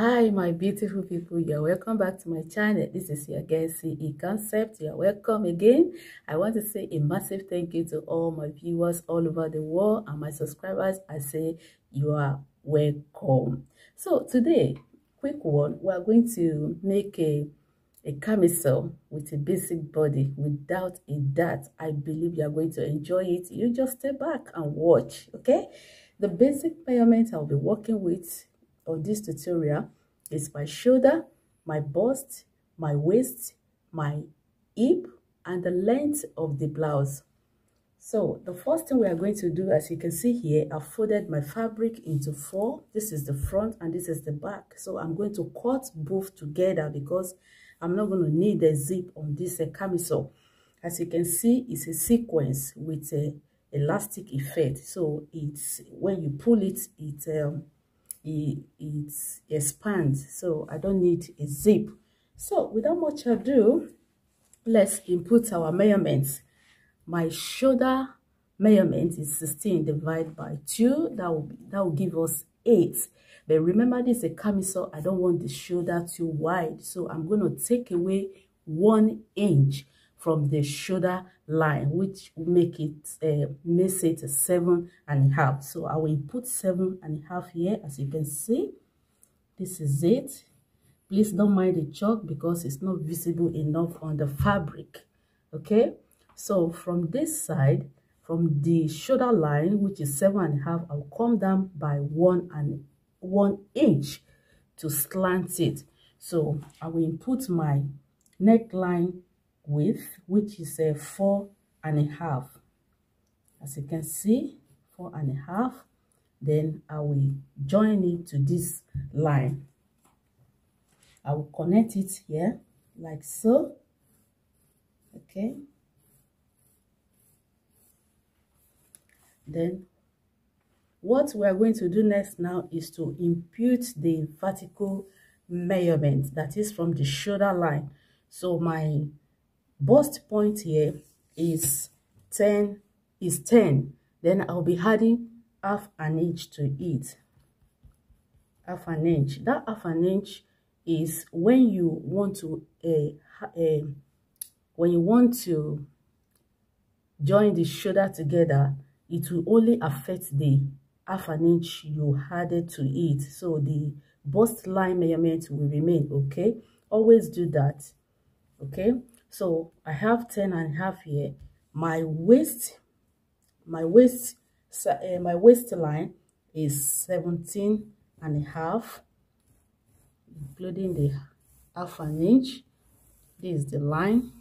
Hi, my beautiful people. You're welcome back to my channel. This is your girl CE Concept. You're welcome again. I want to say a massive thank you to all my viewers all over the world and my subscribers. I say you are welcome. So today, quick one, we are going to make a a camisole with a basic bodice without a dart. I believe you are going to enjoy it. You just stay back and watch, okay? The basic measurement I'll be working with on this tutorial is my shoulder, my bust, my waist, my hip, and the length of the blouse. So the first thing we are going to do, as you can see here, I've folded my fabric into four. This is the front and this is the back. So I'm going to cut both together because I'm not going to need a zip on this uh, camisole. As you can see, it's a sequins with a elastic effect. So it's when you pull it, it um, it, expands. So I don't need a zip. So without much ado, let's input our measurements. My shoulder measurement is 16 divided by 2. That will, that will give us 8. But remember, this is a camisole. I don't want the shoulder too wide. So I'm going to take away 1 inch from the shoulder line, which make it, uh, makes it seven and a half. So I will put seven and a half here, as you can see. This is it. Please don't mind the chalk because it's not visible enough on the fabric. Okay, so from this side, from the shoulder line, which is seven and a half, I'll come down by one and one inch to slant it. So I will put my neckline width, which is a four and a half. As you can see, four and a half. Then I will join it to this line. I will connect it here like so. Okay. Then what we are going to do next now is to impute the vertical measurement that is from the shoulder line. So my bust point here is 10 is 10 then I'll be adding half an inch to it. Half an inch. That half an inch is when you want to uh, uh, when you want to join the shoulder together it will only affect the half an inch you added to it. So the bust line measurement will remain okay? Always do that okay so I have 10 and a half here. My waist, my waist, uh, my waistline is 17 and a half, including the half an inch. This is the line.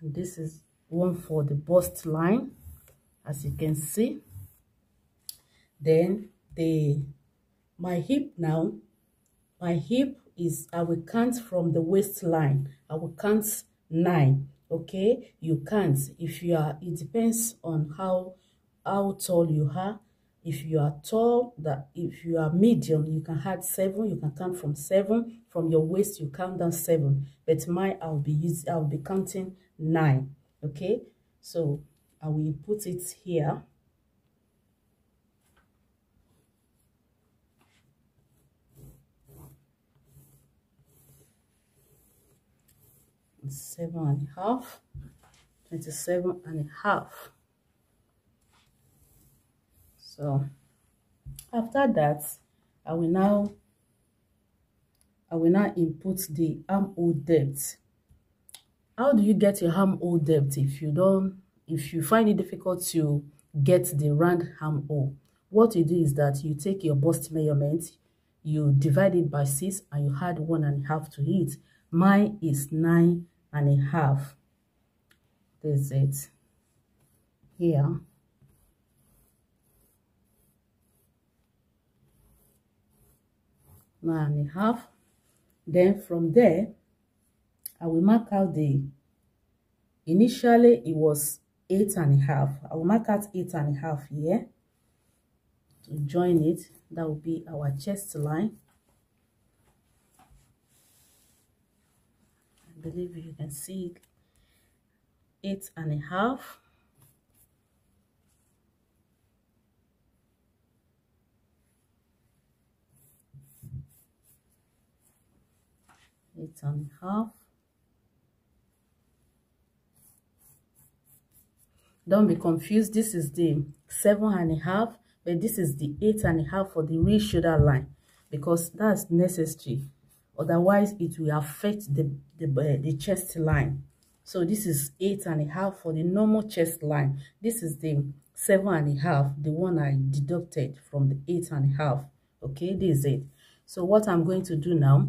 And this is one for the bust line, as you can see. Then the my hip now, my hip is I will count from the waistline. I will count nine. Okay, you can't if you are. It depends on how how tall you are. If you are tall, that if you are medium, you can add seven. You can count from seven. From your waist, you count down seven. But my I'll be using. I'll be counting nine. Okay, so I will put it here. Seven and a half 27 and a half. So after that i will now i will now input the armhole depth. How do you get your armhole depth if you don't if you find it difficult to get the round armhole what you do is that you take your bust measurement you divide it by six and you add one and a half to it. Mine is nine and a half this is it here. Nine and a half then from there i will mark out the initially it was eight and a half. I will mark out eight and a half here to join it. That will be our chest line believe you can see eight and a half. Eight and a half. Don't be confused this is the seven and a half but this is the eight and a half for the real shoulder line because that's necessary otherwise it will affect the the, uh, the chest line. So this is eight and a half for the normal chest line. This is the seven and a half the one i deducted from the eight and a half. Okay this is it. So what i'm going to do now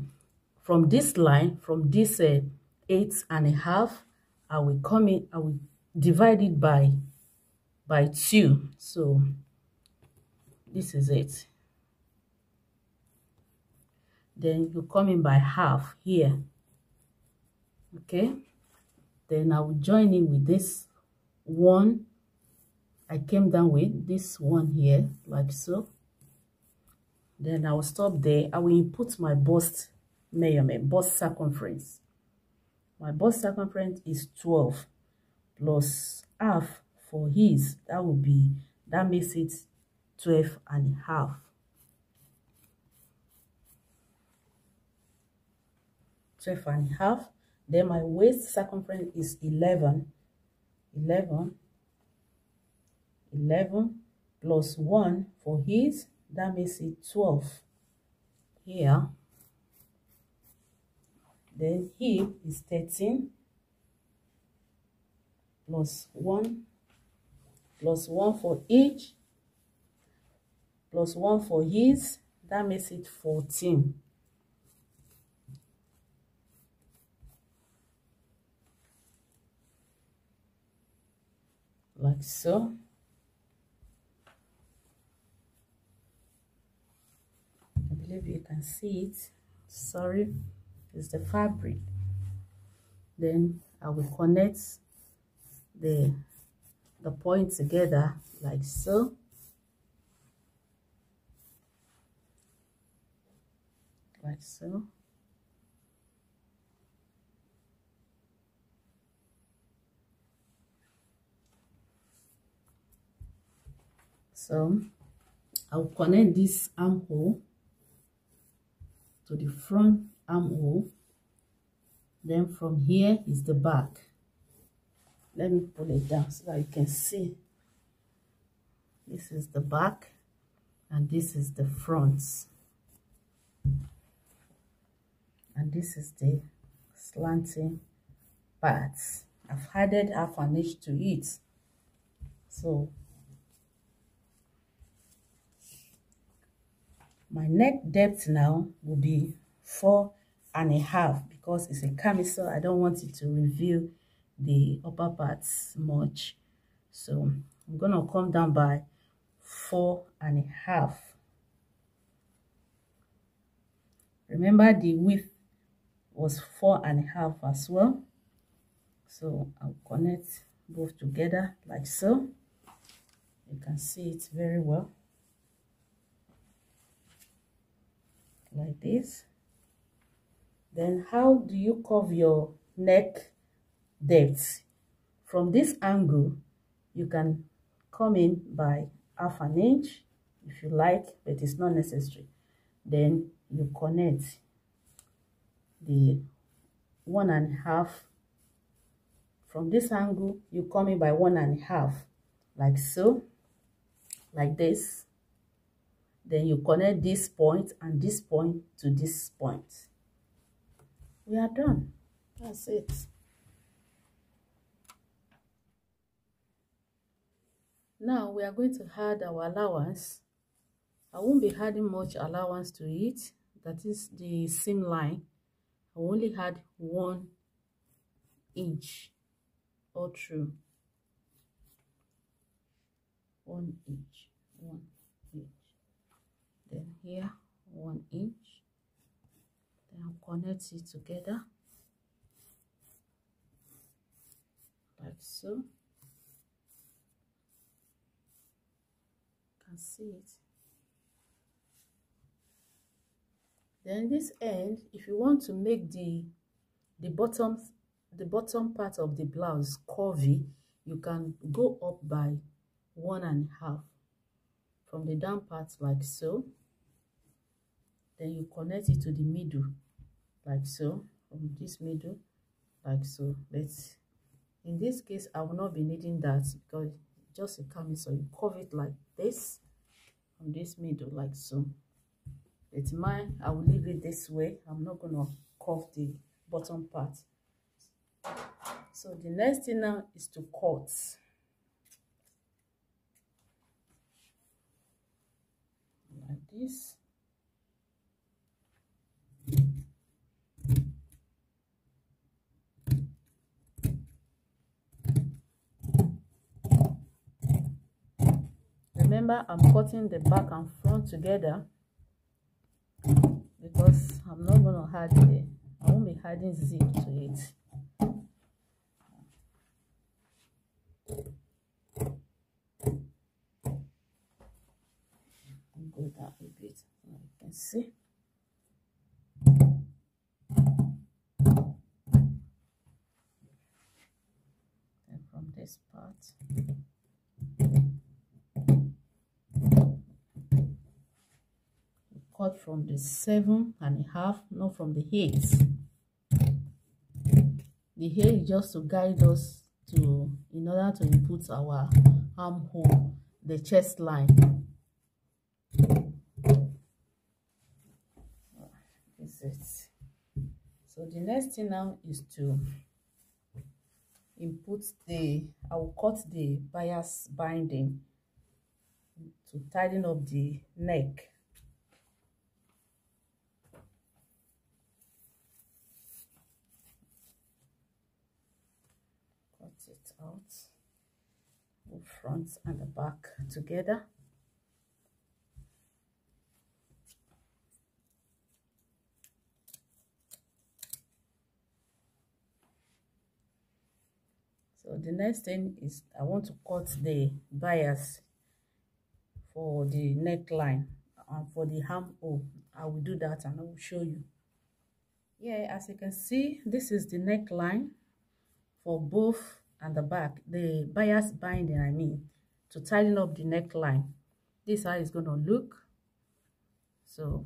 from this line from this uh, eight and a half i will come in i will divide it by by two. So this is it then you come in by half here. Okay? Then i will join in with this one. I came down with this one here like so. Then i will stop there. I will input my bust measurement bust circumference. My bust circumference is 12 plus half for ease. That will be that makes it 12 and a half Twelve and a half then my waist circumference is 11 11 11 plus 1 for his that makes it 12 here then hip is 13 plus 1 plus 1 for each plus 1 for his that makes it 14 like so. I believe you can see it. Sorry. It's the fabric. Then I will connect the the point together like so. Like so so I'll connect this armhole to the front armhole. Then from here is the back. Let me pull it down so that you can see. This is the back and this is the front. And this is the slanting parts I've added half an inch to it. So my neck depth now will be four and a half because it's a camisole. I don't want it to reveal the upper parts much. So i'm gonna come down by four and a half. Remember the width was four and a half as well. So i'll connect both together like so. You can see it very well like this then how do you curve your neck depth. From this angle, you can come in by half an inch if you like, but it's not necessary. Then you connect the one and a half. From this angle, you come in by one and a half, like so, like this. Then you connect this point and this point to this point. We are done. That's it. Now we are going to add our allowance. I won't be adding much allowance to it. That is the seam line. I only had one inch all through. One inch, one here, one inch. Then connect it together like so. you can see it then this end if you want to make the the bottom the bottom part of the blouse curvy you can go up by one and a half from the down part like so then you connect it to the middle like so from this middle like so. Let's in this case i will not be needing that because just a so you curve it like this from this middle like so. It's mine i will leave it this way. I'm not gonna curve the bottom part. So the next thing now is to cut. Like this remember i'm cutting the back and front together because i'm not going to add the i won't be adding zip to it cut from the seven and a half not from the eight. The hair is just to guide us to in order to input our armhole the chest line. Is it. So the next thing now is to input the i will cut the bias binding to tighten up the neck front and the back together. So the next thing is i want to cut the bias for the neckline and for the armhole i will do that and i will show you. Yeah as you can see this is the neckline for both and the back, the bias binding, I mean, to tighten up the neckline. This how it's going to look. So,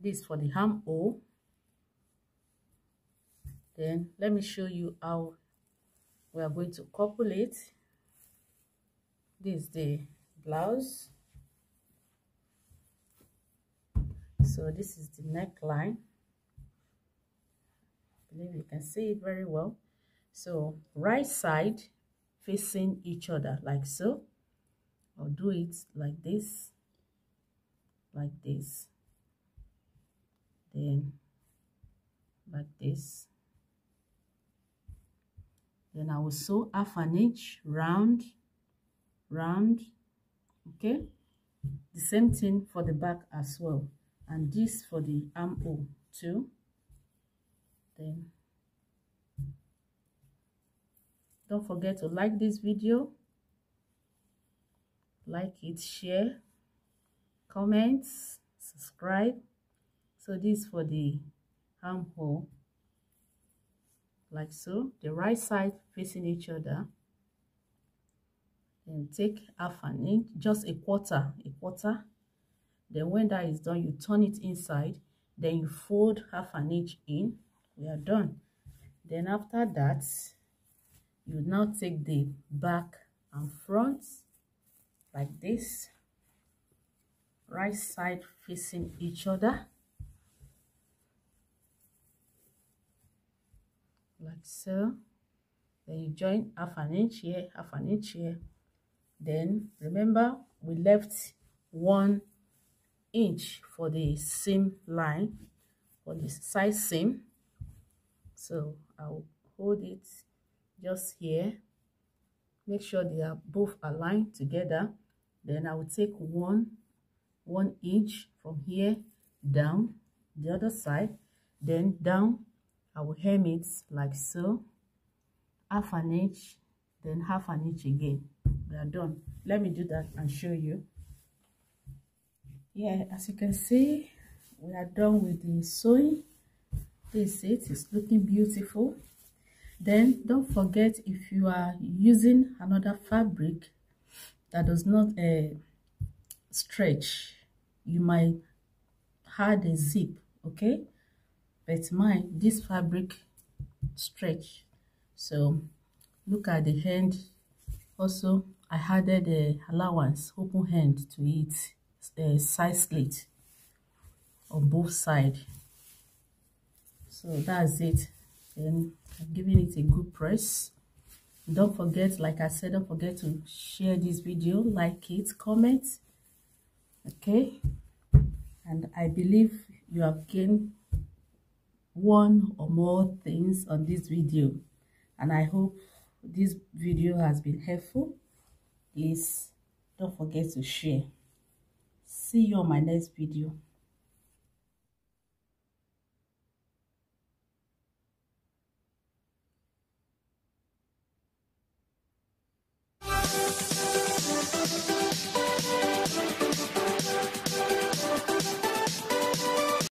this for the armhole. Then, let me show you how we are going to couple it. This is the blouse. So, this is the neckline. I believe you can see it very well so right side facing each other like so. Or do it like this like this. Then like this. Then I will sew half an inch round round okay? The same thing for the back as well. And this for the armhole too. Then don't forget to like this video. Like it share comments subscribe. So this for the armhole. Like so the right side facing each other. And take half an inch just a quarter a quarter. Then when that is done you turn it inside. Then you fold half an inch in. We are done. Then after that you now take the back and front like this. Right side facing each other. Like so. Then you join half an inch here half an inch here. Then remember we left one inch for the seam line for the side seam. So i'll hold it just here. Make sure they are both aligned together. Then I will take one one inch from here down the other side. Then down I will hem it like so. Half an inch then half an inch again. We are done. Let me do that and show you. Yeah as you can see we are done with the sewing. This is it. It's looking beautiful then don't forget if you are using another fabric that does not uh, stretch you might add a zip okay? But mine this fabric stretch. So look at the hand. Also i added the allowance open hand to it a side slit on both sides so that's it then i'm giving it a good press. Don't forget like i said don't forget to share this video like it comment okay? And i believe you have gained one or more things on this video. And i hope this video has been helpful. Please don't forget to share. See you on my next video